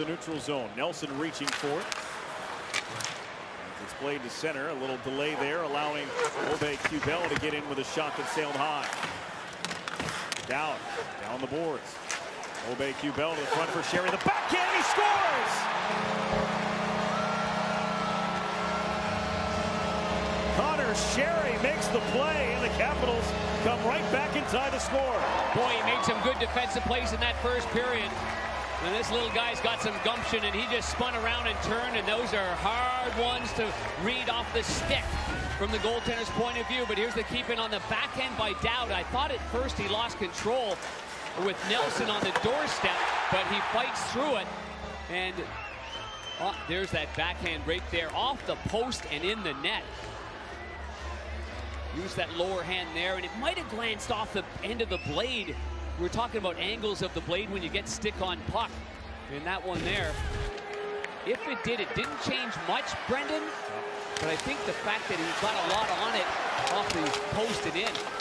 the neutral zone. Nelson reaching for it. It's played to center. A little delay there, allowing Aube-Kubel to get in with a shot that sailed high. Down, down the boards. Aube-Kubel to the front for Sheary. The backhand, he scores! Conor Sheary makes the play, and the Capitals come right back inside the score. Boy, he made some good defensive plays in that first period. And this little guy's got some gumption, and he just spun around and turned, and those are hard ones to read off the stick from the goaltender's point of view. But here's the keep in on the backhand by Dowd. I thought at first he lost control with Nelson on the doorstep, but he fights through it. And oh, there's that backhand right there off the post and in the net. Use that lower hand there, and it might have glanced off the end of the blade. We're talking about angles of the blade when you get stick on puck. And that one there, if it did, it didn't change much, Brendan. But I think the fact that he got a lot on it off the post and in